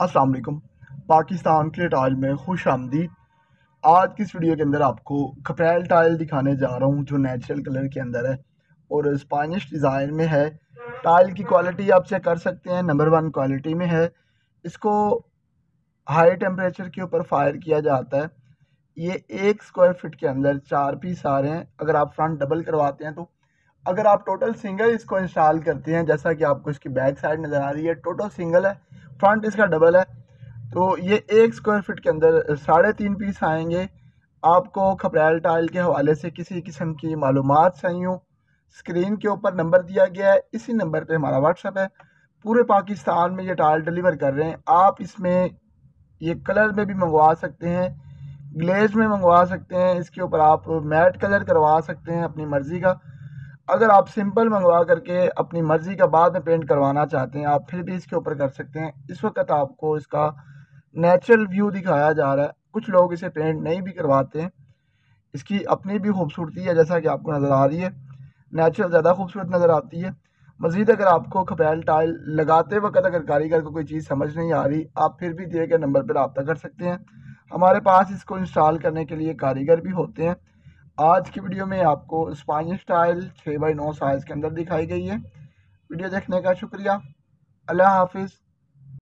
अस्सलाम वालेकुम पाकिस्तान के टाइल में खुश आमदीद। आज की इस वीडियो के अंदर आपको कपैल टाइल दिखाने जा रहा हूँ, जो नेचुरल कलर के अंदर है और स्पाइनिश डिज़ाइन में है। टाइल की क्वालिटी आप चेक कर सकते हैं, नंबर वन क्वालिटी में है। इसको हाई टेम्परेचर के ऊपर फायर किया जाता है। ये एक स्क्वायर फिट के अंदर चार पीस आ रहे हैं। अगर आप फ्रंट डबल करवाते हैं तो अगर आप टोटल सिंगल इसको इंस्टॉल करते हैं, जैसा कि आपको इसकी बैक साइड नज़र आ रही है, टोटल सिंगल है। फ्रंट इसका डबल है। तो ये एक स्क्वायर फिट के अंदर साढ़े तीन पीस आएँगे। आपको खपरेल टाइल के हवाले से किसी किस्म की मालूम चाहिए हो। स्क्रीन के ऊपर नंबर दिया गया है। इसी नंबर पे हमारा व्हाट्सअप है। पूरे पाकिस्तान में ये टाइल डिलीवर कर रहे हैं। आप इसमें ये कलर में भी मंगवा सकते हैं। ग्लेज में मंगवा सकते हैं। इसके ऊपर आप मैट कलर करवा सकते हैं अपनी मर्ज़ी का। अगर आप सिंपल मंगवा करके अपनी मर्ज़ी का बाद में पेंट करवाना चाहते हैं, आप फिर भी इसके ऊपर कर सकते हैं। इस वक्त आपको इसका नेचुरल व्यू दिखाया जा रहा है। कुछ लोग इसे पेंट नहीं भी करवाते हैं। इसकी अपनी भी खूबसूरती है, जैसा कि आपको नज़र आ रही है। नेचुरल ज़्यादा खूबसूरत नज़र आती है। मज़ीद अगर आपको खपैल टाइल लगाते वक्त अगर कारीगर को कोई चीज़ समझ नहीं आ रही, आप फिर भी दिए गए नंबर पर रबता कर सकते हैं। हमारे पास इसको इंस्टॉल करने के लिए कारीगर भी होते हैं। आज की वीडियो में आपको स्पाइनिश स्टाइल छः बाई नौ साइज़ के अंदर दिखाई गई है। वीडियो देखने का शुक्रिया। अल्लाह हाफिज़।